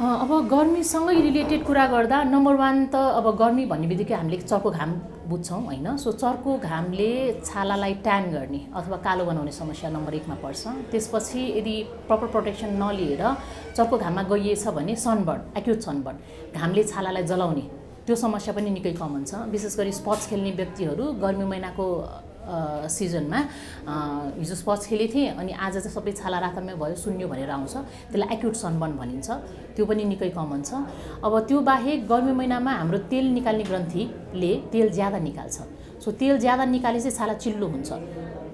अब गर्मीसँगै रिलेटेड कुरा गर्दा नम्बर वान त अब गर्मी भन्ने बित्तिकै हामीले चर्को घाम बुझ्छौँ होइन? सो चर्को घामले छालालाई ट्यान गर्ने अथवा कालो बनाउने समस्या नम्बर एकमा पर्छ। त्यसपछि यदि प्रपर प्रोटेक्सन नलिएर चर्को घाममा गइएछ भने सनबर्न एक्युट सनबर्न घामले छालालाई जलाउने त्यो समस्या पनि निकै कमन छ। विशेष गरी स्पोर्ट्स खेल्ने व्यक्तिहरू गर्मी महिनाको सिजनमा हिजो स्पर्ट्स खेलेको थिएँ अनि आज चाहिँ सबै छाला रातमै भयो सुन्यो भनेर आउँछ। त्यसलाई एक्युट सनबर्न भनिन्छ। त्यो पनि निकै कमन छ। अब त्यो बाहेक गर्मी महिनामा हाम्रो तेल निकाल्ने ग्रन्थीले तेल ज्यादा निकाल्छ। सो तेल ज्यादा निकाले चाहिँ छाला चिल्लो हुन्छ।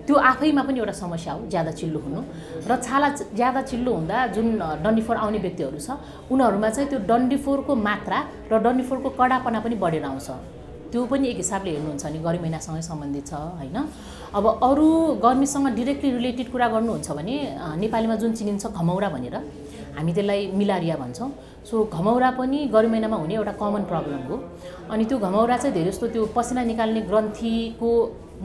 त्यो आफैमा पनि एउटा समस्या हो ज्यादा चिल्लो हुनु। र छाला ज्यादा चिल्लो हुँदा जुन डन्डीफोर आउने व्यक्तिहरू छ उनीहरूमा चाहिँ त्यो डन्डीफोरको मात्रा र डन्डीफोरको कडापना पनि बढेर आउँछ। त्यो पनि एक हिसाबले हेर्नुहुन्छ भने गर्मी महिनासँगै सम्बन्धित छ होइन? अब अरू गर्मीसँग डिरेक्टली रिलेटेड कुरा गर्नुहुन्छ भने नेपालीमा जुन चिनिन्छ घमौरा भनेर हामी त्यसलाई मिलारिया भन्छौँ। सो घमौरा पनि गर्मी महिनामा हुने एउटा कमन प्रब्लम हो। अनि त्यो घमौरा चाहिँ धेरै जस्तो त्यो पसिना निकाल्ने ग्रन्थीको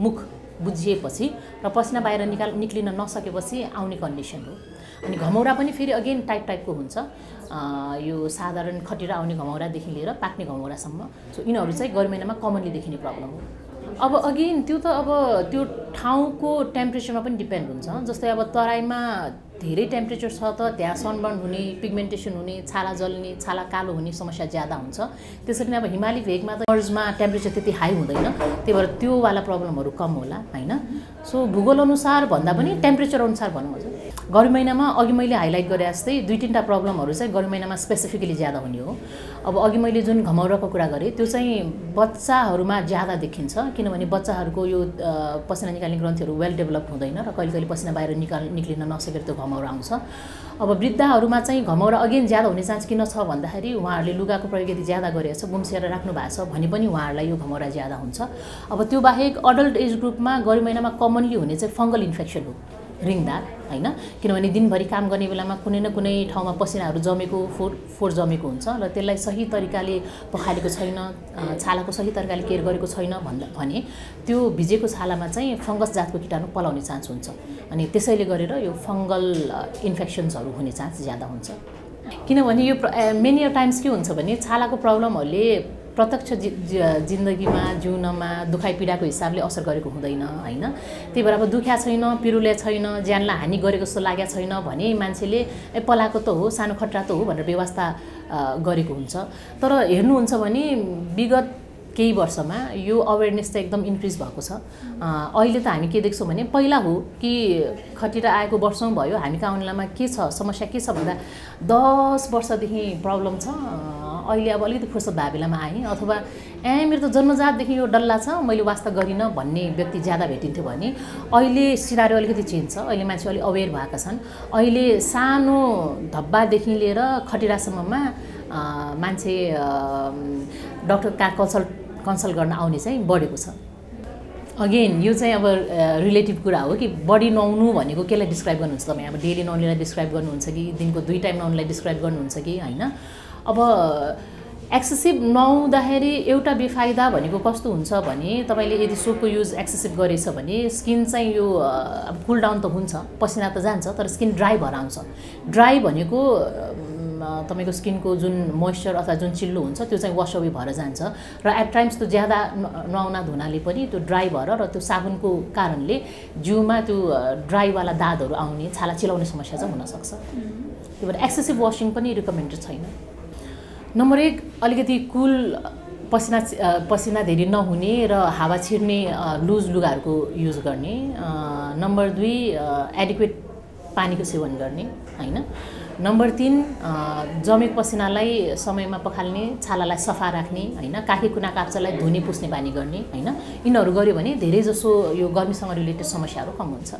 मुख बुझिएपछि र पसिना बाहिर निकाल निक्लिन नसकेपछि आउने कन्डिसन हो। अनि घमौरा पनि फेरि अगेन टाइप टाइपको हुन्छ। यो साधारण खटेर आउने घमौरादेखि लिएर पाक्ने घमौरासम्म। सो यिनीहरू चाहिँ गर्मी कमनली देखिने प्रब्लम हो। अब अगेन त्यो त अब त्यो ठाउँको टेम्परेचरमा पनि डिपेन्ड हुन्छ। जस्तै अब तराईमा धेरै टेम्परेचर छ त त्यहाँ सनबर्न हुने पिगमेन्टेसन हुने छाला जल्ने छाला कालो हुने समस्या ज्यादा हुन्छ। त्यसरी नै अब हिमाली भेगमा त अर्जमा टेम्परेचर त्यति हाई हुँदैन त्यही भएर त्योवाला प्रब्लमहरू कम होला होइन? सो भूगोल अनुसार भन्दा पनि टेम्परेचर अनुसार भनौँ हजुर। गर्मी महिनामा अघि मैले हाइलाइट गरे जस्तै दुई तिनवटा प्रब्लमहरू चाहिँ गर्मी महिनामा स्पेसिफिकली ज्यादा हुने हो। अब अघि मैले जुन घमौराको कुरा गरेँ त्यो चाहिँ बच्चाहरूमा ज्यादा देखिन्छ किनभने बच्चाहरूको यो पसिना निकाल्ने ग्रन्थीहरू वेल डेभलप हुँदैन र कहिले कहिले पसिना बाहिर निकाल निक्लिन नसकेर त्यो घमौरा आउँछ। अब वृद्धाहरूमा चाहिँ घमौरा अगेन ज्यादा हुने चान्स किन छ भन्दाखेरि उहाँहरूले लुगाको प्रयोग यदि ज्यादा गरेको छ गुम्सिएर राख्नु भएको छ भने पनि उहाँहरूलाई यो घमौरा ज्यादा हुन्छ। अब त्यो बाहेक अडल्ट एज ग्रुपमा गर्मी महिनामा कमनली हुने चाहिँ फङ्गल इन्फेक्सन हो। रिङदार होइन? किनभने दिनभरि काम गर्ने बेलामा कुनै न कुनै ठाउँमा पसिनाहरू जमेको फोर फोर जमेको हुन्छ र त्यसलाई सही तरिकाले पखालेको छैन छालाको सही तरिकाले केयर गरेको छैन भन्दा भने त्यो भिजेको छालामा चाहिँ फङ्गस जातको किटाणु पलाउने चान्स हुन्छ। अनि त्यसैले गरेर यो फङ्गल इन्फेक्सन्सहरू हुने चान्स ज्यादा हुन्छ। किनभने यो मेनी टाइम्स के हुन्छ भने छालाको प्रब्लमहरूले प्रत्यक्ष जि जिन्दगीमा जिउनमा दुखाइ पीडाको हिसाबले असर गरेको हुँदैन होइन? त्यही भएर अब दुख्या छैन पिरुले छैन ज्यानलाई हानि गरेको जस्तो लागेको छैन भने मान्छेले ए पलाएको त हो सानो खतरा त हो भनेर व्यवस्था गरेको हुन्छ। तर हेर्नुहुन्छ भने विगत केही वर्षमा यो अवेरनेस चाहिँ एकदम इन्क्रिज भएको छ। अहिले त हामी के देख्छौँ भने पहिला हो कि खटिएर आएको वर्षौँ भयो हामी कहाँ आउनेलामा के छ समस्या के छ भन्दा दस वर्षदेखि प्रब्लम छ। अहिले अब अलिकति फुर्सद भए बेलामा आएँ अथवा ए मेरो त जन्मजातदेखि यो डल्ला छ मैले वास्ता गरिनँ भन्ने व्यक्ति ज्यादा भेटिन्थ्यो भने अहिले सिनारी अलिकति चेन्ज छ अहिले मान्छे अलिक अवेर भएका छन्। अहिले सानो धब्बादेखि लिएर खटिरासम्ममा मान्छे डक्टर कहाँ कन्सल्ट कन्सल्ट गर्न आउने चाहिँ बढेको छ। अगेन यो चाहिँ अब रिलेटिभ कुरा हो कि बडी नुहाउनु भनेको केलाई डिस्क्राइब गर्नुहुन्छ तपाईँ? अब डेली नुहाउनेलाई डिस्क्राइब गर्नुहुन्छ कि दिनको दुई टाइम नुहाउनुलाई डिस्क्राइब गर्नुहुन्छ कि होइन? अब एक्सेसिभ नुहाउँदाखेरि एउटा बेफाइदा भनेको कस्तो हुन्छ भने तपाईँले यदि सोपको युज एक्सेसिभ गरेछ भने स्किन चाहिँ यो अब कुल डाउन त हुन्छ पसिना त जान्छ तर स्किन ड्राई भएर आउँछ ड्राई भनेको तपाईँको स्किनको जुन मोइस्चर अथवा जुन चिल्लो हुन्छ त्यो चाहिँ वास अवे भएर जान्छ। र एट टाइम्स त्यो ज्यादा नुहाउना धुनाले पनि त्यो ड्राई भएर र त्यो साबुनको कारणले जिउमा त्यो ड्राईवाला दागहरू आउने छाला चिलाउने समस्या चाहिँ हुनसक्छ। त्यही भएर एक्सेसिभ वासिङ पनि रिकमेन्डेड छैन। नम्बर एक अलिकति कुल पसिना पसिना धेरै नहुने र हावा छिर्ने लुज लुगाहरूको युज गर्ने नम्बर दुई एडिक्वेट पानीको सेवन गर्ने होइन? नम्बर तिन जमेको पसिनालाई समयमा पखाल्ने छालालाई सफा राख्ने होइन? काखी कुना काप्चालाई धुने पुस्ने बानी गर्ने होइन? यिनीहरू गऱ्यो भने धेरै जसो यो गर्मीसँग रिलेटेड समस्याहरू कम हुन्छ।